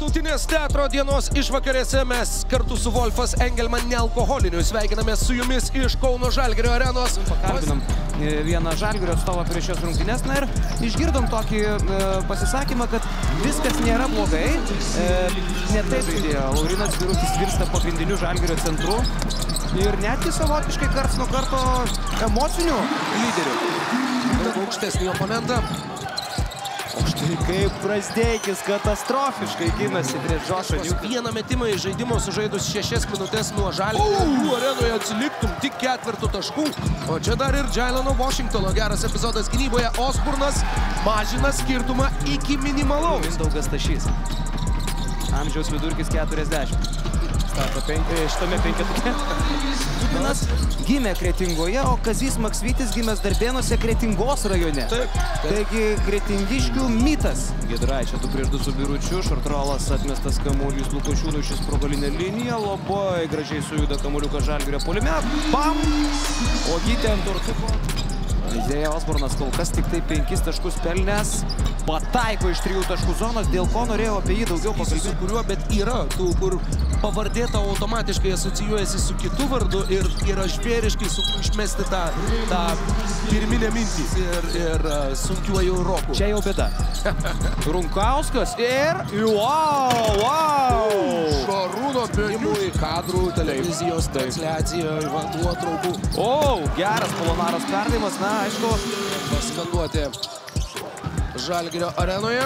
Tarptautinės teatro dienos išvakarėse mes kartu su Wolfas Engelman nealkoholiniu sveikinamės su jumis iš Kauno Žalgirio arenos. Pakalbinam e, vieną Žalgirio atstovą prieš šios rungtynės na ir išgirdom tokį e, pasisakymą, kad viskas nėra blogai. E, ne taip žaidėjo. Laurinas Virutis virsta pagrindiniu Žalgirio centru ir netgi savotiškai karts nuo karto emocinių lyderių. Daug aukštesnį oponentą. Štai kaip Prasdeikis katastrofiškai ginasi prieš Džošą Niuką. Vieną metimą iš žaidimo sužaidus šešias minutės nuo Žalgirio. Uh! Arenoje atsiliktum tik ketvirtų taškų. O čia dar ir Jailano Washingtono geras epizodas gynyboje. Osburnas mažina skirtumą iki minimalaus. Mindaugas Tašys. Amžiaus vidurkis 40. Stato penki, šitame penketuke. Tubinas gimė Kretingoje, o Kazys Maksvytis gimęs Darbėnuose Kretingos rajone. Taip, taip. Taigi Kretingiškių mitas. Gedraičia, tu prieš du su Biručiu, šartrolas atmestas kamuolys Lukošiūnų šis progalinė linija, labai gražiai sujuda kamuoliukas Žalgirio polime. Bam! O gytė ant tortuko. Izėja Osbornas kol kas tik tai penkis taškus pelnęs. Pataiko iš trijų taškų zonos, dėl ko norėjau apie jį daugiau Su pakalbėti. kuriuo, bet yra tų, kur pavardė tau automatiškai asocijuojasi su kitu vardu ir yra žvėriškai sunku išmesti tą, tą pirminę mintį ir, ir uh, sunkiuoju roku. Čia jau bėda. Runkauskas ir... Wow, wow! Šarūno bėgimui kadrų televizijos transliacijoje nuotraukų O, geras Polonaros perdavimas, na, aišku. paskanduoti Žalgirio arenoje.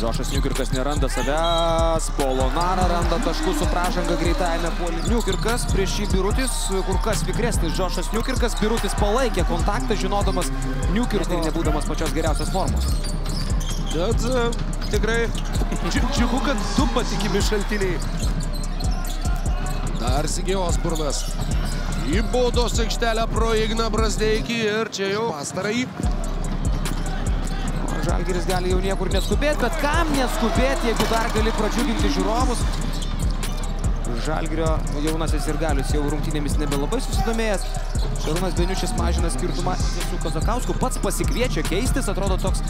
Džošas Niukirkas neranda savęs, Polonara randa taškų su pražanga greitajame puolime. Niukirkas prieš šį Birutis, kur kas vikresnis Džošas Niukirkas, Birutis palaikė kontaktą, žinodamas Niukirko ir nebūdamas pačios geriausios formos. Bet tikrai dži- džiugu, kad du patikimi šaltiniai. Dar Sigė Osburnas. Į baudos aikštelę pro Igną Brasdeikį ir čia jau pastarąjį. Žalgiris gali jau niekur neskubėti, bet kam neskubėti, jeigu dar gali pradžiuginti žiūrovus. Žalgirio jaunasis ir galius jau rungtynėmis nebelabai susidomėjęs. Šarūnas Beniušis mažina skirtumą su Kazakausku. Pats pasikviečia keistis, atrodo toks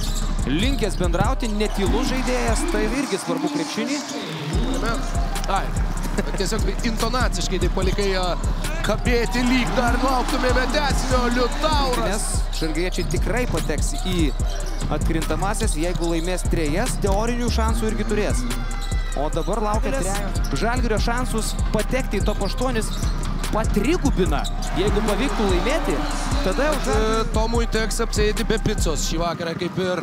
linkęs bendrauti, netylus žaidėjas. Tai irgi svarbu krepšinį. Ai, tiesiog intonaciškai taip palikai kabėti lyg dar lauktumėme tesinio Liutauras. Žalgiriečiai tikrai pateks į atkrintamasias, jeigu laimės trejas, teorinių šansų irgi turės. O dabar laukia. Žalgirio šansus patekti į top 8 patrigubina. Jeigu pavyktų laimėti, tada jau. E, Tomui teks apsėti be picos šį vakarą kaip ir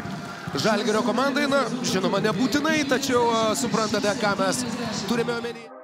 Žalgirio komandai. Na, žinoma, nebūtinai, tačiau a, suprantate, ką mes turime omeny.